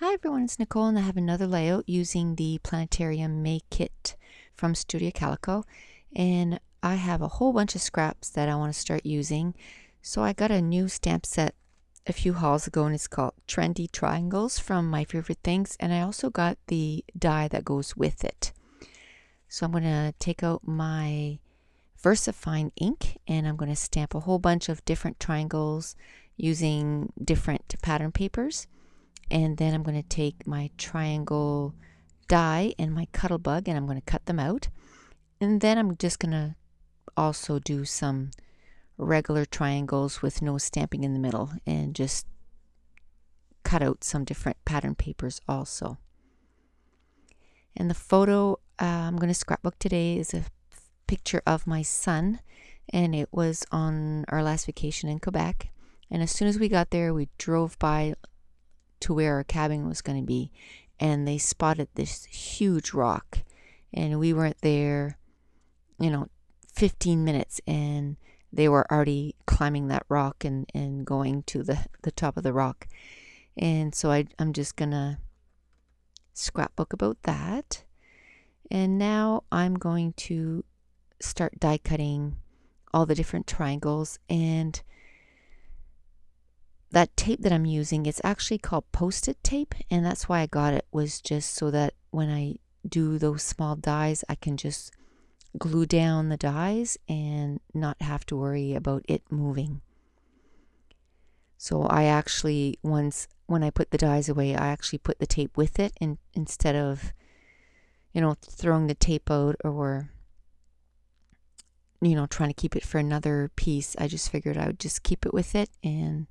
Hi everyone, it's Nicole and I have another layout using the Planetarium May kit from Studio Calico and I have a whole bunch of scraps that I want to start using. So I got a new stamp set a few hauls ago and it's called Trendy Triangles from My Favorite Things and I also got the die that goes with it. So I'm going to take out my VersaFine ink and I'm going to stamp a whole bunch of different triangles using different pattern papers and then I'm going to take my triangle die and my Cuttlebug and I'm going to cut them out and then I'm just going to also do some regular triangles with no stamping in the middle and just cut out some different pattern papers also. And the photo uh, I'm going to scrapbook today is a picture of my son and it was on our last vacation in Quebec. And as soon as we got there, we drove by to where our cabin was going to be, and they spotted this huge rock. And we weren't there, you know, 15 minutes, and they were already climbing that rock and, and going to the, the top of the rock. And so I, I'm just going to scrapbook about that. And now I'm going to start die cutting all the different triangles and that tape that I'm using, it's actually called post-it tape, and that's why I got it was just so that when I do those small dies, I can just glue down the dies and not have to worry about it moving. So I actually once when I put the dies away, I actually put the tape with it and instead of you know throwing the tape out or you know trying to keep it for another piece, I just figured I would just keep it with it and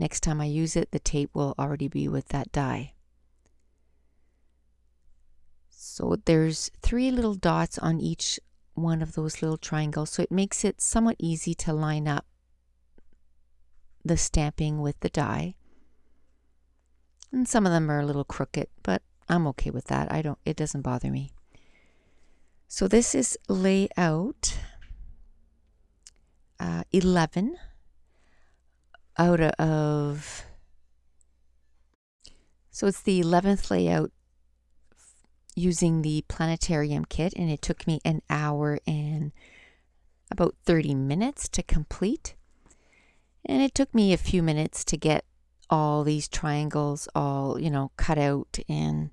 Next time I use it, the tape will already be with that die. So there's three little dots on each one of those little triangles, so it makes it somewhat easy to line up the stamping with the die. And some of them are a little crooked, but I'm okay with that. I don't it doesn't bother me. So this is layout uh, 11 out of so it's the 11th layout using the planetarium kit and it took me an hour and about 30 minutes to complete. And it took me a few minutes to get all these triangles all you know cut out and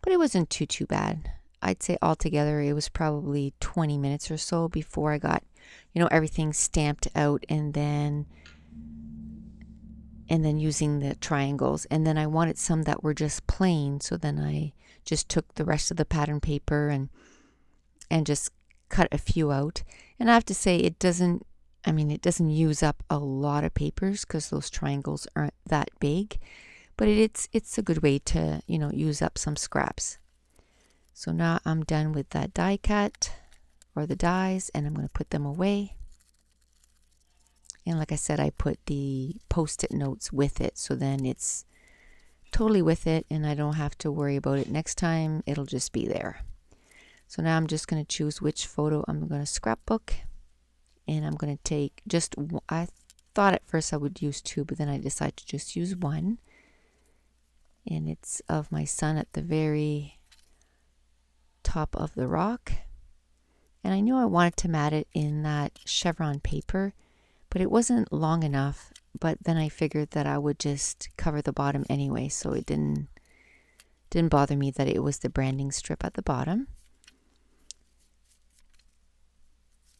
but it wasn't too too bad. I'd say altogether it was probably 20 minutes or so before i got you know everything stamped out and then and then using the triangles. And then I wanted some that were just plain. So then I just took the rest of the pattern paper and and just cut a few out. And I have to say it doesn't I mean it doesn't use up a lot of papers because those triangles aren't that big. But it's it's a good way to, you know, use up some scraps. So now I'm done with that die cut or the dies and I'm going to put them away. And like I said, I put the post-it notes with it. So then it's totally with it and I don't have to worry about it next time. It'll just be there. So now I'm just going to choose which photo I'm going to scrapbook. And I'm going to take just, I thought at first I would use two, but then I decided to just use one. And it's of my son at the very top of the rock. And I knew I wanted to mat it in that chevron paper but it wasn't long enough. But then I figured that I would just cover the bottom anyway, so it didn't didn't bother me that it was the branding strip at the bottom.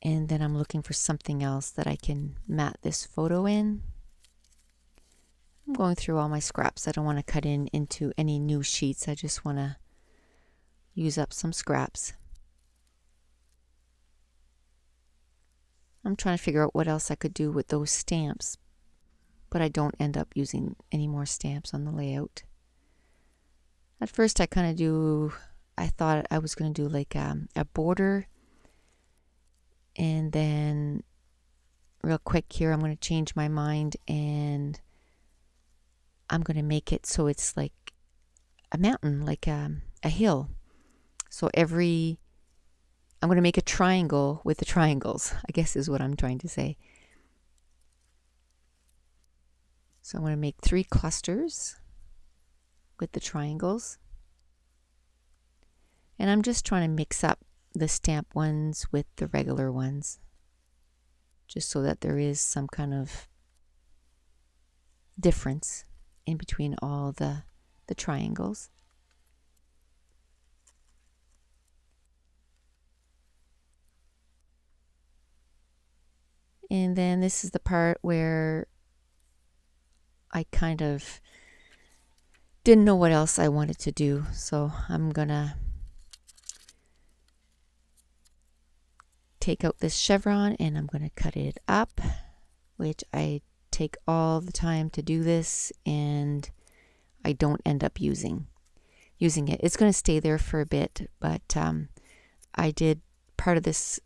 And then I'm looking for something else that I can mat this photo in. I'm going through all my scraps. I don't want to cut in into any new sheets. I just want to use up some scraps. I'm trying to figure out what else I could do with those stamps, but I don't end up using any more stamps on the layout. At first, I kind of do, I thought I was going to do like um, a border, and then real quick here, I'm going to change my mind and I'm going to make it so it's like a mountain, like a, um, a hill. So every I'm going to make a triangle with the triangles, I guess is what I'm trying to say. So I'm going to make three clusters. with the triangles. And I'm just trying to mix up the stamp ones with the regular ones just so that there is some kind of difference in between all the the triangles. And then this is the part where I kind of didn't know what else I wanted to do. So I'm going to take out this chevron and I'm going to cut it up, which I take all the time to do this and I don't end up using using it. It's going to stay there for a bit, but um, I did part of this,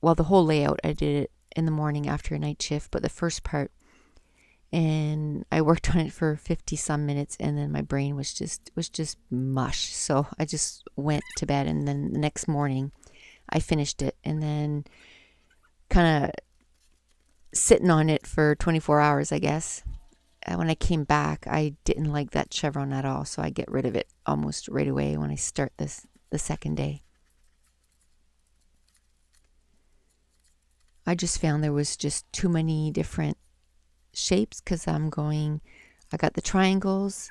well, the whole layout, I did it in the morning after a night shift, but the first part, and I worked on it for 50 some minutes and then my brain was just was just mush. So I just went to bed and then the next morning I finished it and then kind of sitting on it for 24 hours, I guess. And when I came back, I didn't like that chevron at all, so I get rid of it almost right away when I start this the second day. I just found there was just too many different shapes because I'm going, I got the triangles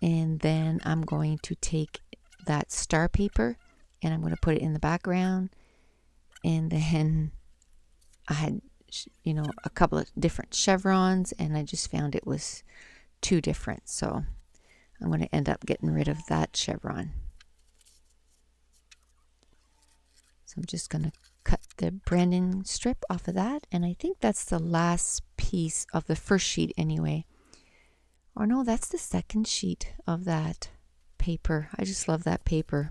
and then I'm going to take that star paper and I'm going to put it in the background. And then I had you know a couple of different chevrons and I just found it was too different. So I'm going to end up getting rid of that chevron. So I'm just going to cut the branding strip off of that. And I think that's the last piece of the first sheet anyway. Or no, that's the second sheet of that paper. I just love that paper.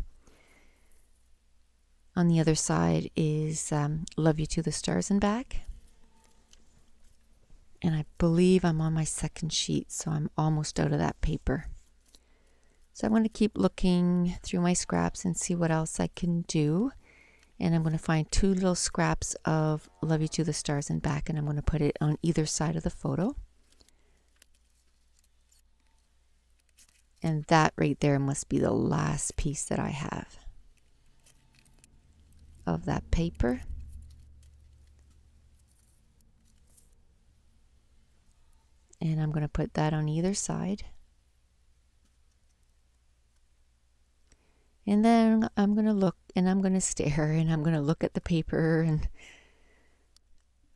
On the other side is um, Love You to the Stars and Back. And I believe I'm on my second sheet, so I'm almost out of that paper. So I'm going to keep looking through my scraps and see what else I can do and I'm going to find two little scraps of Love You to the Stars and Back and I'm going to put it on either side of the photo. And that right there must be the last piece that I have of that paper. And I'm going to put that on either side. And then I'm going to look and I'm going to stare and I'm going to look at the paper and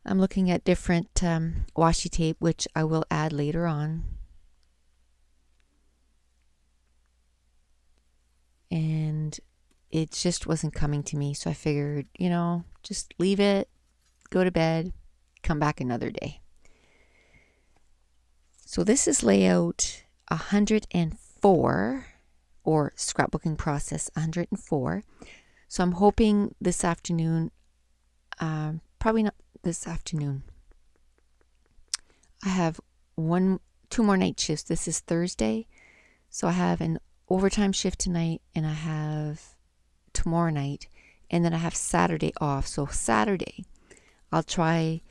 I'm looking at different um, washi tape, which I will add later on. And it just wasn't coming to me. So I figured, you know, just leave it, go to bed, come back another day. So this is layout 104 or scrapbooking process 104. So I'm hoping this afternoon, uh, probably not this afternoon. I have one, two more night shifts. This is Thursday. So I have an overtime shift tonight and I have tomorrow night and then I have Saturday off. So Saturday, I'll try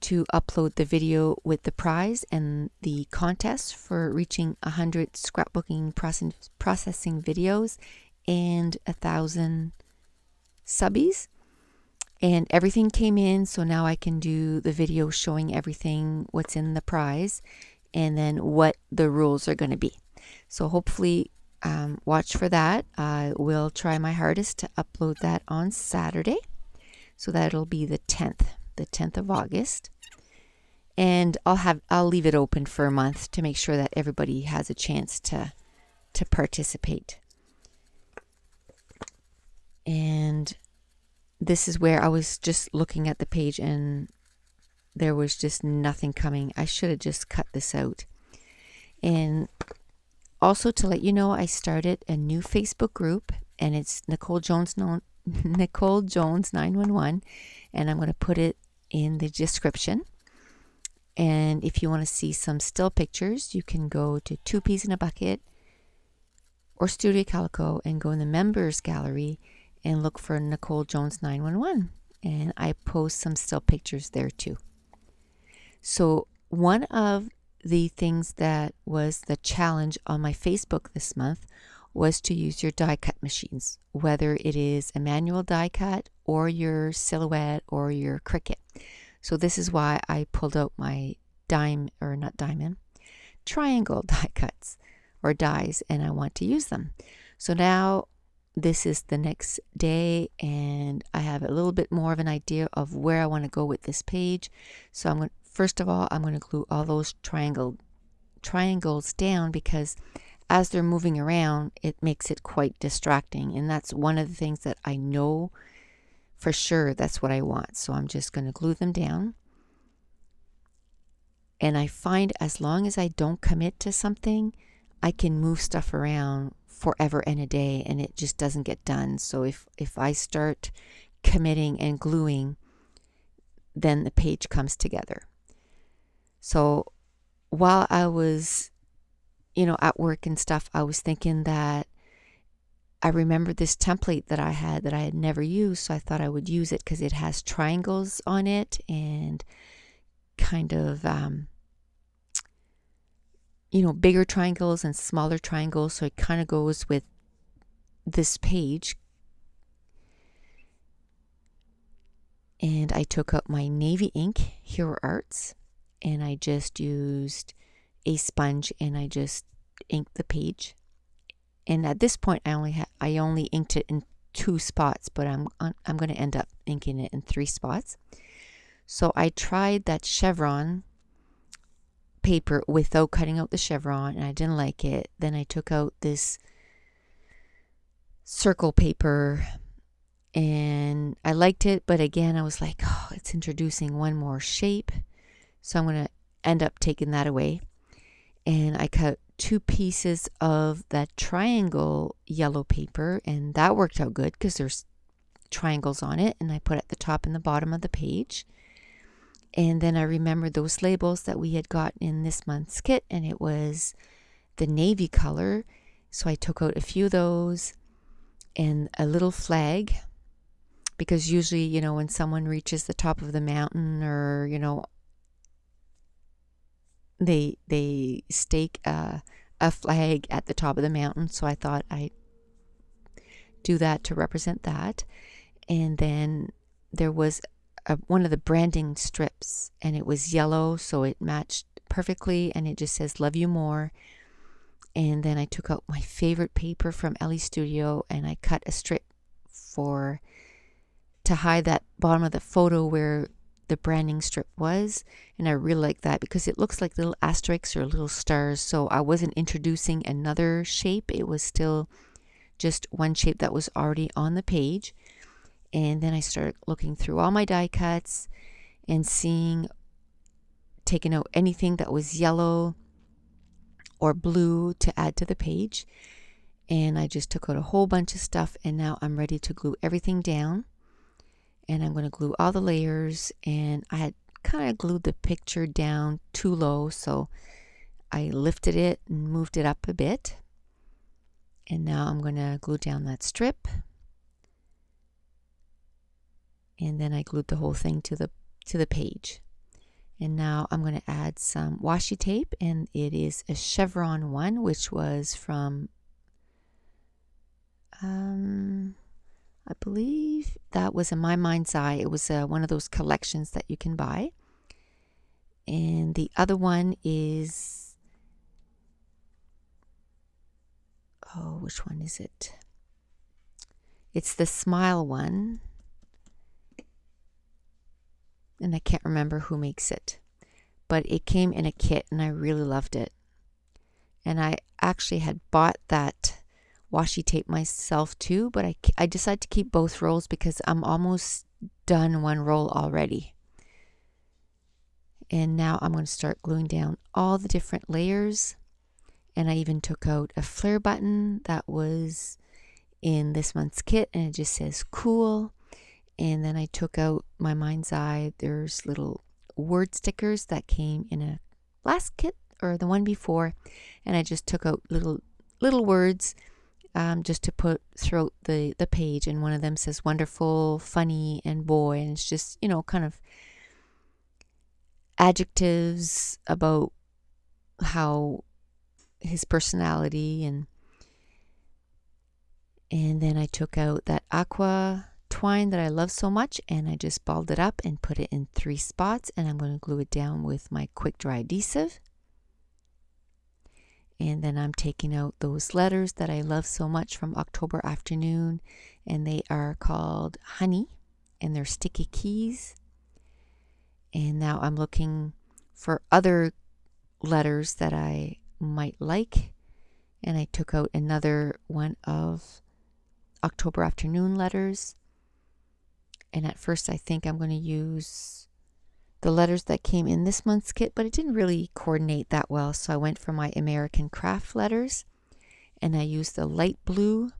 to upload the video with the prize and the contest for reaching 100 scrapbooking process, processing videos and a thousand subbies. And everything came in so now I can do the video showing everything what's in the prize and then what the rules are going to be. So hopefully um, watch for that. I will try my hardest to upload that on Saturday so that'll be the 10th the 10th of August. And I'll have I'll leave it open for a month to make sure that everybody has a chance to to participate. And this is where I was just looking at the page and there was just nothing coming. I should have just cut this out. And also to let you know, I started a new Facebook group and it's Nicole Jones Nicole Jones 911 and I'm going to put it in the description. And if you want to see some still pictures, you can go to Two Peas in a Bucket or Studio Calico and go in the members gallery and look for Nicole Jones 911. And I post some still pictures there too. So, one of the things that was the challenge on my Facebook this month was to use your die cut machines, whether it is a manual die cut or your silhouette or your Cricut. So this is why I pulled out my dime or not diamond, triangle die cuts or dies and I want to use them. So now this is the next day and I have a little bit more of an idea of where I want to go with this page. So I'm going first of all I'm going to glue all those triangle triangles down because as they're moving around it makes it quite distracting and that's one of the things that I know for sure that's what I want. So I'm just going to glue them down. And I find as long as I don't commit to something, I can move stuff around forever and a day and it just doesn't get done. So if if I start committing and gluing, then the page comes together. So while I was you know at work and stuff, I was thinking that I remembered this template that I had that I had never used, so I thought I would use it because it has triangles on it and kind of um, you know, bigger triangles and smaller triangles. So it kind of goes with this page. And I took up my navy ink, Hero Arts, and I just used a sponge and I just inked the page. And at this point, I only ha- I only inked it in two spots, but I'm I'm going to end up inking it in three spots. So I tried that chevron paper without cutting out the chevron and I didn't like it. Then I took out this circle paper and I liked it, but again, I was like, oh, it's introducing one more shape. So I'm going to end up taking that away. And I cut two pieces of that triangle yellow paper, and that worked out good because there's triangles on it. And I put at the top and the bottom of the page. And then I remembered those labels that we had got in this month's kit, and it was the navy color. So I took out a few of those and a little flag because usually, you know, when someone reaches the top of the mountain or, you know, they they stake a, a flag at the top of the mountain. So I thought I'd do that to represent that. And then there was a, one of the branding strips and it was yellow so it matched perfectly and it just says love you more and then I took out my favorite paper from Elle's Studio and I cut a strip for to hide that bottom of the photo where the branding strip was and I really like that because it looks like little asterisks or little stars so I wasn't introducing another shape it was still just one shape that was already on the page and then I started looking through all my die cuts and seeing, taking out anything that was yellow or blue to add to the page. And I just took out a whole bunch of stuff and now I'm ready to glue everything down. And I'm going to glue all the layers. And I had kind of glued the picture down too low. So I lifted it and moved it up a bit. And now I'm going to glue down that strip and then I glued the whole thing to the to the page. And now I'm going to add some washi tape and it is a chevron one which was from um I believe that was in my mind's eye. It was uh, one of those collections that you can buy. And the other one is oh, which one is it? It's the smile one and I can't remember who makes it. But it came in a kit and I really loved it. And I actually had bought that washi tape myself too, but I, I decided to keep both rolls because I'm almost done one roll already. And now I'm going to start gluing down all the different layers. And I even took out a flare button that was in this month's kit and it just says cool. And then I took out my mind's eye. There's little word stickers that came in a last kit or the one before, and I just took out little little words um, just to put throughout the the page. And one of them says wonderful, funny, and boy, and it's just you know kind of adjectives about how his personality and and then I took out that aqua twine that I love so much and I just balled it up and put it in three spots and I'm going to glue it down with my quick dry adhesive. And then I'm taking out those letters that I love so much from October Afternoon and they are called Honey and they're sticky keys. And now I'm looking for other letters that I might like. And I took out another one of October afternoon letters. And at first, I think I'm going to use the letters that came in this month's kit, but it didn't really coordinate that well. So I went for my American craft letters and I used the light blue.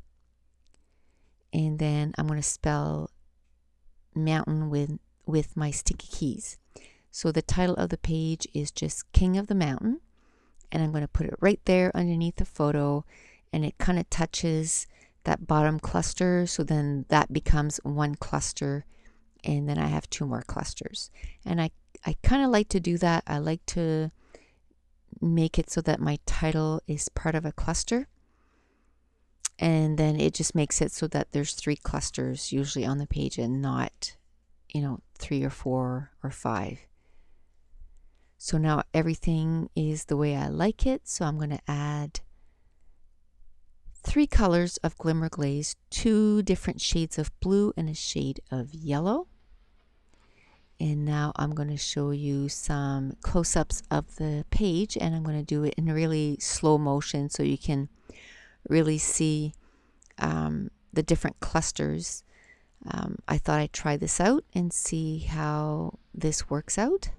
And then I'm going to spell mountain with, with my sticky keys. So the title of the page is just King of the Mountain. And I'm going to put it right there underneath the photo. And it kind of touches that bottom cluster. So then that becomes one cluster. And then I have two more clusters. And I, I kind of like to do that. I like to make it so that my title is part of a cluster. And then it just makes it so that there's three clusters usually on the page and not, you know, three or four or five. So now everything is the way I like it. So I'm going to add three colors of Glimmer Glaze, two different shades of blue and a shade of yellow. And now I'm going to show you some close-ups of the page and I'm going to do it in really slow motion so you can really see um, the different clusters. Um, I thought I'd try this out and see how this works out.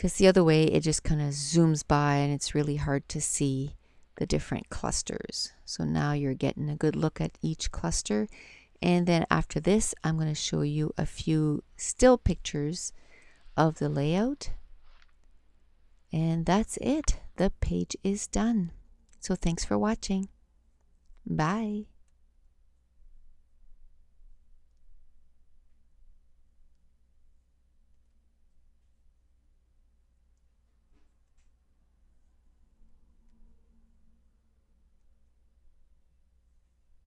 Because the other way, it just kind of zooms by and it's really hard to see the different clusters. So now you're getting a good look at each cluster. And then after this, I'm going to show you a few still pictures of the layout. And that's it. The page is done. So thanks for watching. Bye.